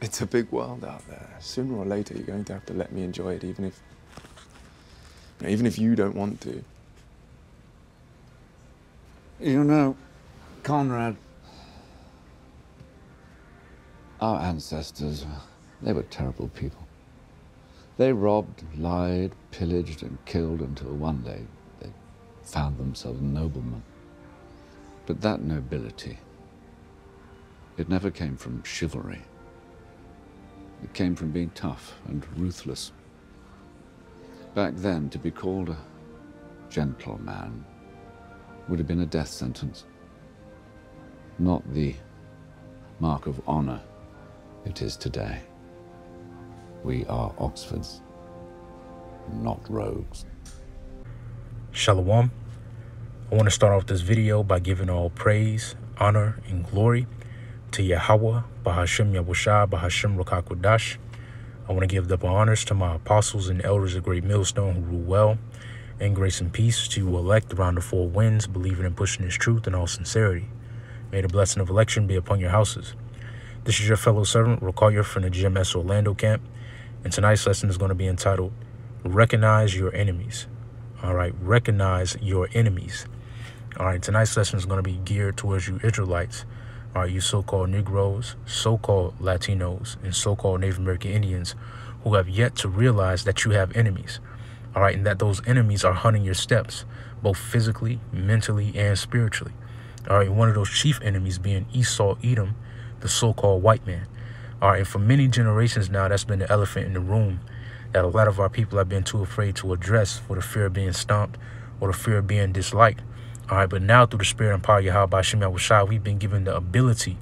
It's a big world out there. Sooner or later, you're going to have to let me enjoy it, even if, even if you don't want to. You know, Conrad, our ancestors, they were terrible people. They robbed, lied, pillaged, and killed until one day they found themselves noblemen. But that nobility, it never came from chivalry. It came from being tough and ruthless. Back then, to be called a gentleman would have been a death sentence, not the mark of honor it is today. We are Oxfords, not rogues. Shalom. I want to start off this video by giving all praise, honor, and glory to Yahweh, Bahashim Yahushua, Bahashim Rukakwadash. I want to give double honors to my apostles and elders of Great Millstone who rule well, and grace and peace to elect around the four winds, believing and pushing His truth in all sincerity. May the blessing of election be upon your houses. This is your fellow servant, Rokoyer from the GMS Orlando camp, and tonight's lesson is going to be entitled Recognize Your Enemies. All right, recognize your enemies. All right, tonight's lesson is going to be geared towards you Israelites are you so-called Negroes, so-called Latinos, and so-called Native American Indians who have yet to realize that you have enemies. All right, and that those enemies are hunting your steps, both physically, mentally, and spiritually. All right, one of those chief enemies being Esau Edom, the so-called white man. All right, and for many generations now, that's been the elephant in the room that a lot of our people have been too afraid to address for the fear of being stomped or the fear of being disliked. All right, but now through the spirit and power of Yahweh Shem Yahushua, we've been given the ability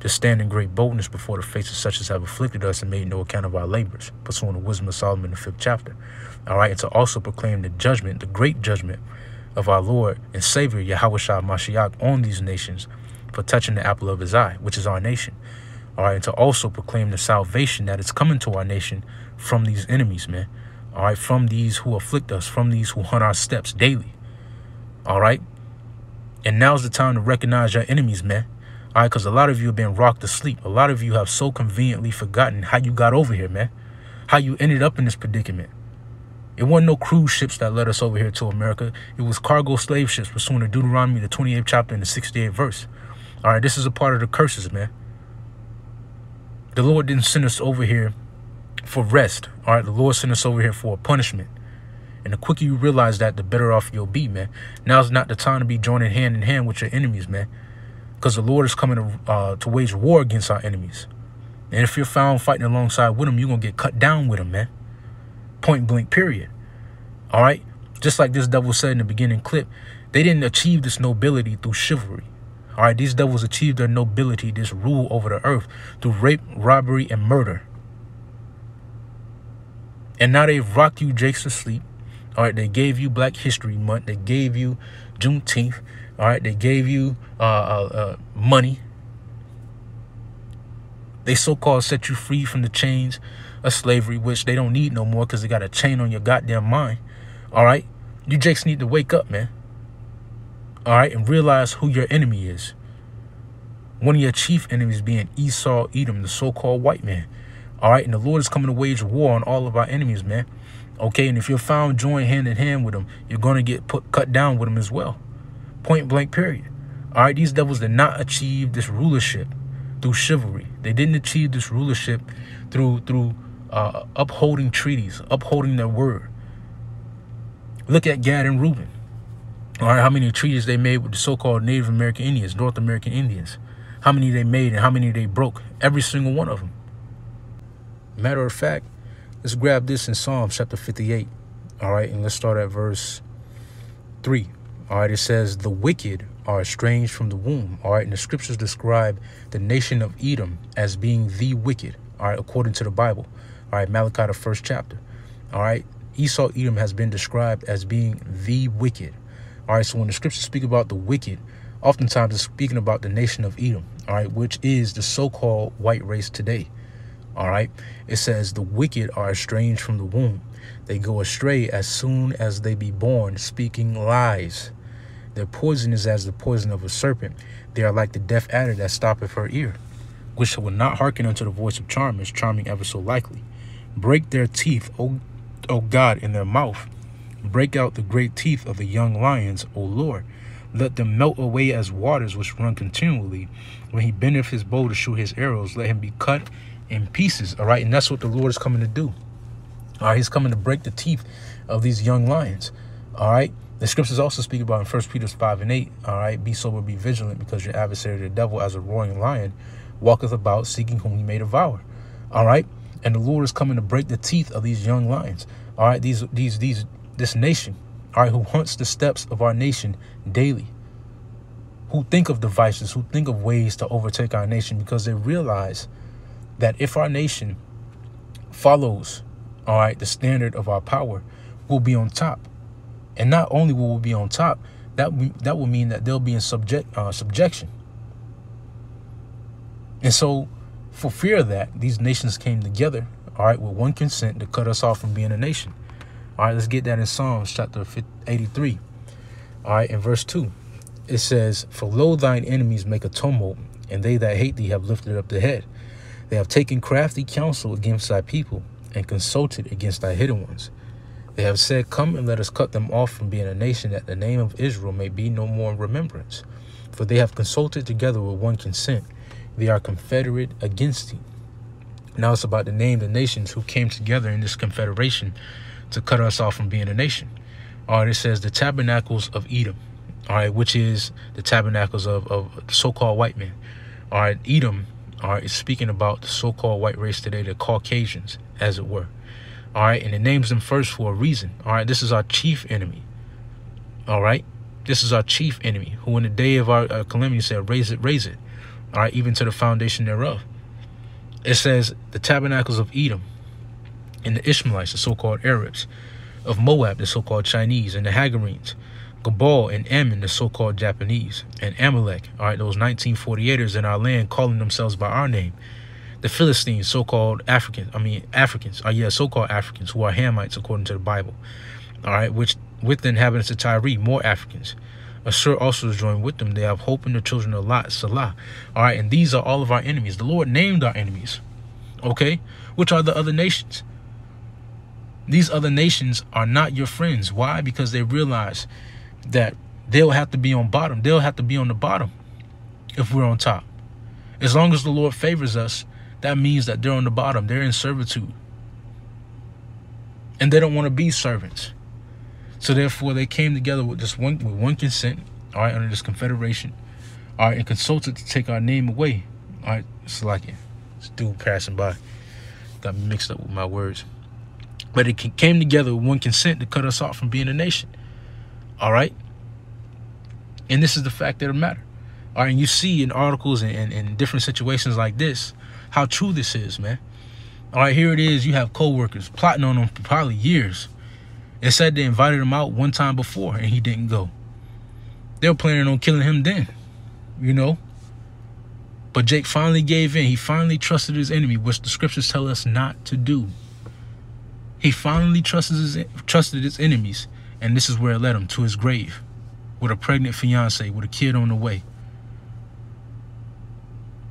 to stand in great boldness before the faces such as have afflicted us and made no account of our labors, pursuing the wisdom of Solomon in the fifth chapter. All right, and to also proclaim the judgment, the great judgment of our Lord and Savior Yahweh Shah Mashiach on these nations for touching the apple of his eye, which is our nation. All right, and to also proclaim the salvation that is coming to our nation from these enemies, man. All right, from these who afflict us, from these who hunt our steps daily. All right, and now's the time to recognize your enemies, man. All right, because a lot of you have been rocked to sleep. A lot of you have so conveniently forgotten how you got over here, man. How you ended up in this predicament. It wasn't no cruise ships that led us over here to America. It was cargo slave ships pursuing to Deuteronomy, the 28th chapter and the 68th verse. All right, this is a part of the curses, man. The Lord didn't send us over here for rest. All right, the Lord sent us over here for punishment. And the quicker you realize that, the better off you'll be, man. Now's not the time to be joining hand in hand with your enemies, man. Because the Lord is coming to, uh, to wage war against our enemies. And if you're found fighting alongside with them, you're going to get cut down with them, man. Point blank, period. All right? Just like this devil said in the beginning clip, they didn't achieve this nobility through chivalry. All right, these devils achieved their nobility, this rule over the earth, through rape, robbery, and murder. And now they've rocked you jakes to sleep. All right, they gave you Black History Month. They gave you Juneteenth. All right, they gave you uh, uh, uh, money. They so-called set you free from the chains of slavery, which they don't need no more because they got a chain on your goddamn mind. All right, you jakes need to wake up, man. All right, and realize who your enemy is. One of your chief enemies being Esau Edom, the so-called white man. All right, and the Lord is coming to wage war on all of our enemies, man. Okay, and if you're found joined hand in hand with them, you're going to get put cut down with them as well. Point blank, period. All right, these devils did not achieve this rulership through chivalry. They didn't achieve this rulership through through uh, upholding treaties, upholding their word. Look at Gad and Reuben. All right, how many treaties they made with the so-called Native American Indians, North American Indians. How many they made and how many they broke. Every single one of them. Matter of fact, Let's grab this in Psalm chapter 58. All right, and let's start at verse 3. All right, it says, The wicked are estranged from the womb. All right, and the scriptures describe the nation of Edom as being the wicked. All right, according to the Bible. All right, Malachi, the first chapter. All right, Esau Edom has been described as being the wicked. All right, so when the scriptures speak about the wicked, oftentimes it's speaking about the nation of Edom, all right, which is the so called white race today. All right. It says the wicked are estranged from the womb. They go astray as soon as they be born, speaking lies. Their poison is as the poison of a serpent. They are like the deaf adder that stoppeth her ear. which will not hearken unto the voice of charmers, charming ever so likely. Break their teeth, O, o God, in their mouth. Break out the great teeth of the young lions, O Lord. Let them melt away as waters which run continually. When he bendeth his bow to shoot his arrows, let him be cut in pieces. All right, and that's what the Lord is coming to do. All right, he's coming to break the teeth of these young lions. All right. The scriptures also speak about in 1 Peter 5 and 8. All right. Be sober, be vigilant, because your adversary, the devil, as a roaring lion, walketh about seeking whom he may devour. All right. And the Lord is coming to break the teeth of these young lions. All right. These, these, these, this nation, all right, who hunts the steps of our nation daily, who think of devices, who think of ways to overtake our nation because they realize that if our nation follows, all right, the standard of our power, we'll be on top. And not only will we be on top, that we, that will mean that they'll be in subject uh, subjection. And so, for fear of that, these nations came together, all right, with one consent to cut us off from being a nation. All right, let's get that in Psalms chapter 83. All right, in verse 2, it says, For lo, thine enemies make a tumult, and they that hate thee have lifted up the head. They have taken crafty counsel against thy people, and consulted against thy hidden ones. They have said, Come and let us cut them off from being a nation, that the name of Israel may be no more in remembrance. For they have consulted together with one consent. They are confederate against thee. Now it's about to name the nations who came together in this confederation to cut us off from being a nation. All right, it says the tabernacles of Edom, all right, which is the tabernacles of, of so-called white men. All right, Edom, all right, is speaking about the so-called white race today, the Caucasians, as it were. All right. And it names them first for a reason. All right. This is our chief enemy. All right. This is our chief enemy who in the day of our uh, calamity said, raise it, raise it. All right. Even to the foundation thereof. It says the tabernacles of Edom and the Ishmaelites, the so-called Arabs, of Moab, the so-called Chinese, and the Hagarenes, Gabal and Ammon, the so-called Japanese, and Amalek, all right, those 1948ers in our land calling themselves by our name, the Philistines, so-called Africans, I mean Africans, uh, yeah, so-called Africans who are Hamites according to the Bible. All right, which with the inhabitants of Tyre, more Africans. Assur also is joined with them. They have hope in the children of Lot, Salah. All right, and these are all of our enemies. The Lord named our enemies. Okay, which are the other nations? These other nations are not your friends. Why? Because they realize that they'll have to be on bottom. They'll have to be on the bottom if we're on top. As long as the Lord favors us, that means that they're on the bottom. They're in servitude. And they don't want to be servants. So therefore they came together with just one with one consent, all right, under this confederation, all right, and consulted to take our name away. All right, it's like it. This dude passing by. Got me mixed up with my words. But it came together with one consent to cut us off from being a nation. All right. And this is the fact of the matter. All right, and you see in articles and, and different situations like this, how true this is, man. All right, here it is. You have co-workers plotting on him for probably years. It said they invited him out one time before and he didn't go. They were planning on killing him then, you know. But Jake finally gave in. He finally trusted his enemy, which the scriptures tell us not to do. He finally trusted his, trusted his enemies, and this is where it led him to his grave with a pregnant fiance, with a kid on the way.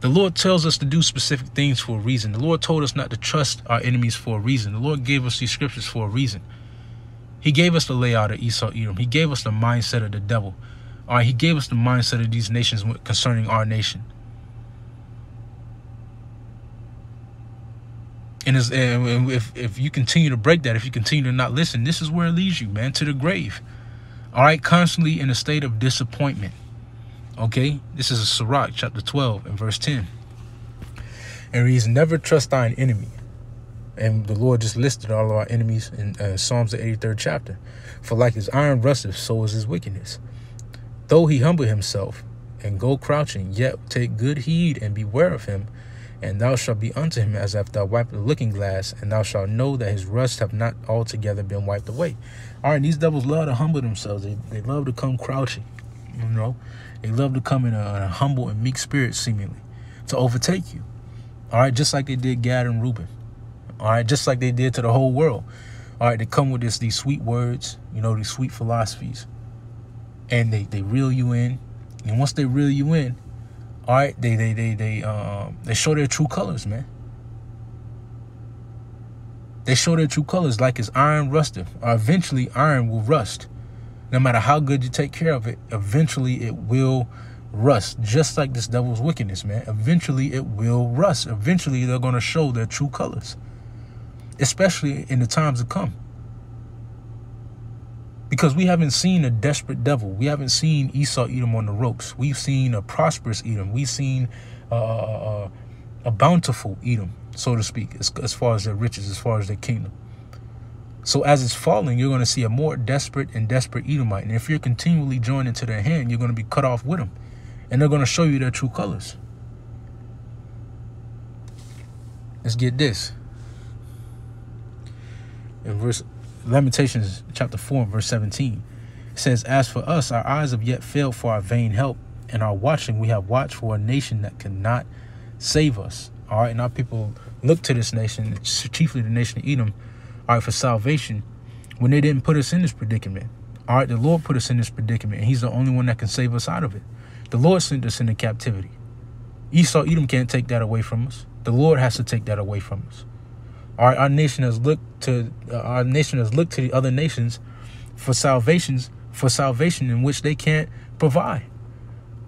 The Lord tells us to do specific things for a reason. The Lord told us not to trust our enemies for a reason. The Lord gave us these scriptures for a reason. He gave us the layout of Esau Edom. He gave us the mindset of the devil. All right, he gave us the mindset of these nations concerning our nation. And, if, if you continue to break that, if you continue to not listen, this is where it leads you, man, to the grave. All right, constantly in a state of disappointment. Okay, this is a Sirach chapter 12 and verse 10. And reads, Never trust thine enemy. And the Lord just listed all of our enemies in uh, Psalms the 83rd chapter. For like his iron rusteth, so is his wickedness. Though he humble himself and go crouching, yet take good heed and beware of him. And thou shalt be unto him as if thou wiped the looking glass, and thou shalt know that his rust have not altogether been wiped away. All right, these devils love to humble themselves. They, they love to come crouching, you know. They love to come in a, a humble and meek spirit, seemingly, to overtake you. All right, just like they did Gad and Reuben. All right, just like they did to the whole world. All right, they come with this these sweet words, you know, these sweet philosophies, and they they reel you in. And once they reel you in, All right, they they they they um they show their true colors, man. They show their true colors like it's iron rusted, or eventually iron will rust. No matter how good you take care of it, eventually it will rust. Just like this devil's wickedness, man. Eventually it will rust. Eventually they're going to show their true colors, especially in the times to come. Because we haven't seen a desperate devil. We haven't seen Esau Edom on the ropes. We've seen a prosperous Edom. We've seen uh, uh, uh a bountiful Edom so to speak, as, as far as their riches, as far as their kingdom. So as it's falling, you're going to see a more desperate and desperate Edomite. And if you're continually joined into their hand, you're going to be cut off with them. And they're going to show you their true colors. Let's get this. In verse Lamentations chapter 4 verse 17, says, As for us, our eyes have yet failed for our vain help, and our watching we have watched for a nation that cannot save us. All right, and our people look to this nation, chiefly the nation of Edom, all right, for salvation when they didn't put us in this predicament. All right, the Lord put us in this predicament, and He's the only one that can save us out of it. The Lord sent us into captivity. Esau, Edom can't take that away from us. The Lord has to take that away from us. Right, our nation has looked to uh, our nation has looked to the other nations for salvations for salvation in which they can't provide.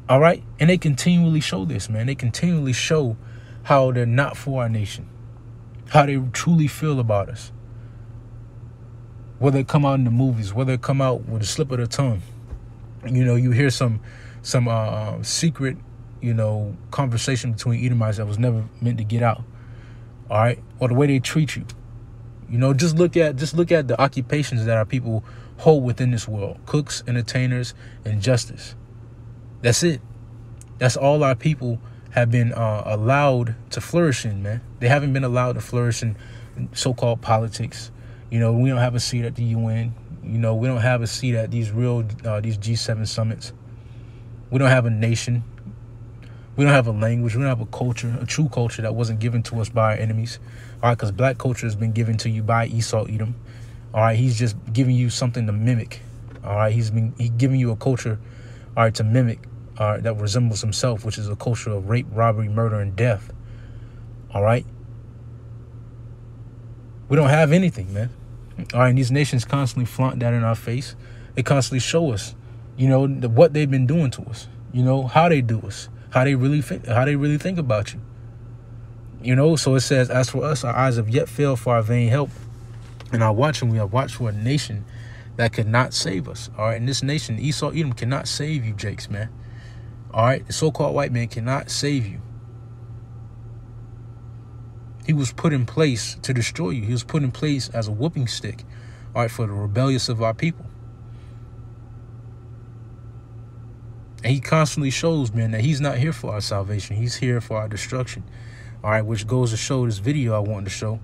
All right, and they continually show this, man. They continually show how they're not for our nation, how they truly feel about us. Whether it come out in the movies, whether it come out with a slip of the tongue, you know, you hear some some uh, secret, you know, conversation between Edomites that was never meant to get out. All right, or the way they treat you. You know, just look at just look at the occupations that our people hold within this world: cooks, entertainers, and justice. That's it. That's all our people have been uh, allowed to flourish in, man. They haven't been allowed to flourish in so-called politics. You know, we don't have a seat at the UN. You know, we don't have a seat at these real uh, these G7 summits. We don't have a nation. We don't have a language. We don't have a culture, a true culture that wasn't given to us by our enemies. All right, because black culture has been given to you by Esau Edom. All right, he's just giving you something to mimic. All right, he's been he giving you a culture, all right, to mimic uh, that resembles himself, which is a culture of rape, robbery, murder, and death. All right? We don't have anything, man. All right, these nations constantly flaunt that in our face. They constantly show us, you know, the, what they've been doing to us. You know how they do us, how they really think, how they really think about you. You know, so it says, as for us, our eyes have yet failed for our vain help, and our watching we have watched for a nation that could not save us. All right, and this nation, Esau, Edom, cannot save you, Jakes, man. All right, the so-called white man cannot save you. He was put in place to destroy you. He was put in place as a whooping stick, all right, for the rebellious of our people. And he constantly shows, man, that he's not here for our salvation. He's here for our destruction. All right, which goes to show this video I wanted to show.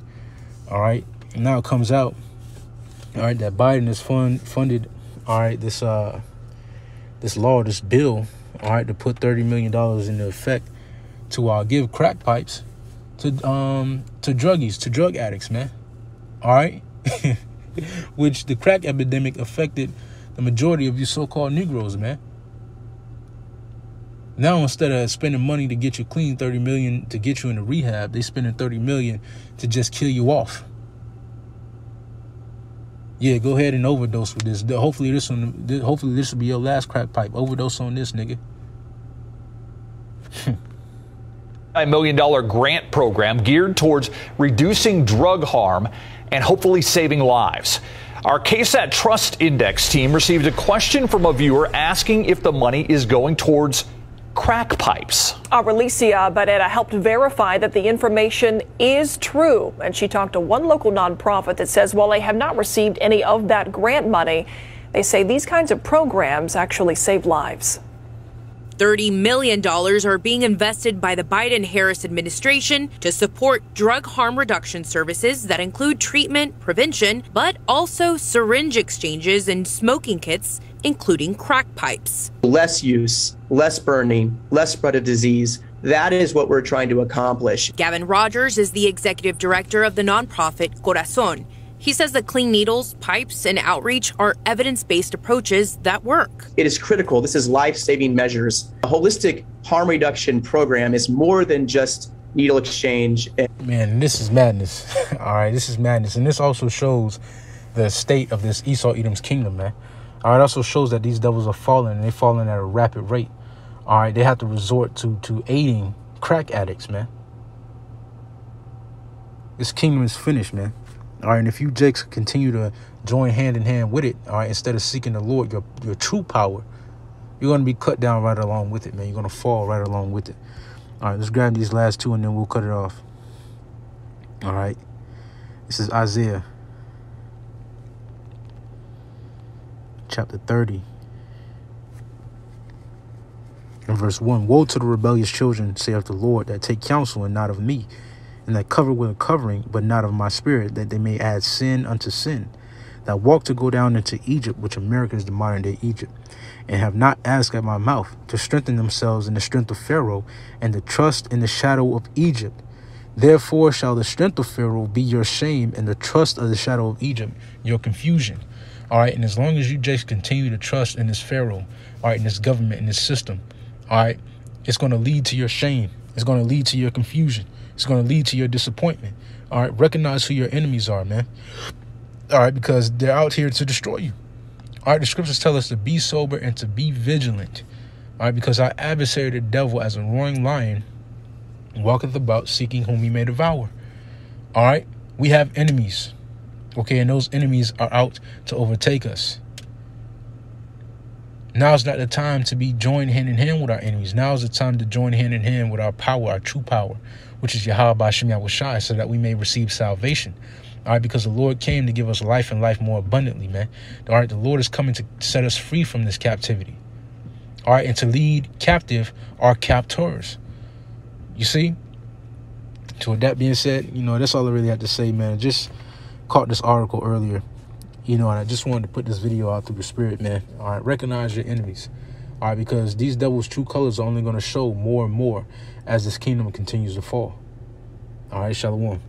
All right, now it comes out. All right, that Biden has fund funded. All right, this uh, this law, this bill all right, to put $30 million into effect to uh, give crack pipes to um to druggies, to drug addicts, man. All right? Which the crack epidemic affected the majority of you so-called Negroes, man. Now instead of spending money to get you clean, 30 million to get you into rehab, they spending 30 million to just kill you off. Yeah, go ahead and overdose with this. Hopefully this one hopefully this will be your last crack pipe. Overdose on this, nigga. A million dollar grant program geared towards reducing drug harm and hopefully saving lives. Our KSAT Trust Index team received a question from a viewer asking if the money is going towards crack pipes. Our Alicia Barrera helped verify that the information is true. And she talked to one local nonprofit that says while they have not received any of that grant money, they say these kinds of programs actually save lives. $30 million are being invested by the Biden Harris administration to support drug harm reduction services that include treatment, prevention, but also syringe exchanges and smoking kits, including crack pipes. Less use, less burning, less spread of disease. That is what we're trying to accomplish. Gavin Rogers is the executive director of the nonprofit Corazon. He says that clean needles, pipes, and outreach are evidence based approaches that work. It is critical. This is life saving measures. A holistic harm reduction program is more than just needle exchange. Man, this is madness. All right, this is madness. And this also shows the state of this Esau Edom's kingdom, man. All right, it also shows that these devils are falling and they're falling at a rapid rate. All right, they have to resort to to aiding crack addicts, man. This kingdom is finished, man. All right, and if you Jakes continue to join hand in hand with it, all right, instead of seeking the Lord, your your true power, you're gonna be cut down right along with it, man. You're gonna fall right along with it. All right, let's grab these last two and then we'll cut it off. All right, this is Isaiah chapter 30. In verse 1 Woe to the rebellious children, saith the Lord, that take counsel and not of me, and that cover with a covering, but not of my spirit, that they may add sin unto sin, that walk to go down into Egypt, which America is the modern day Egypt, and have not asked at my mouth to strengthen themselves in the strength of Pharaoh, and to trust in the shadow of Egypt. Therefore shall the strength of Pharaoh be your shame, and the trust of the shadow of Egypt your confusion. All right, and as long as you just continue to trust in this Pharaoh, all right, in this government, in this system, all right, it's going to lead to your shame. It's going to lead to your confusion. It's going to lead to your disappointment. All right, recognize who your enemies are, man. All right, because they're out here to destroy you. All right, the scriptures tell us to be sober and to be vigilant. All right, because our adversary, the devil, as a roaring lion, walketh about seeking whom he may devour. All right, we have enemies. Okay, and those enemies are out to overtake us. Now is not the time to be joined hand in hand with our enemies. Now is the time to join hand in hand with our power, our true power, which is Yahweh Shem Yahushai, so that we may receive salvation. All right, because the Lord came to give us life and life more abundantly, man. All right, the Lord is coming to set us free from this captivity. All right, and to lead captive our captors. You see? So with that being said, you know, that's all I really have to say, man. Just caught this article earlier, you know, and I just wanted to put this video out through the spirit, man. All right, recognize your enemies. All right, because these devils' true colors are only going to show more and more as this kingdom continues to fall. All right, shalom.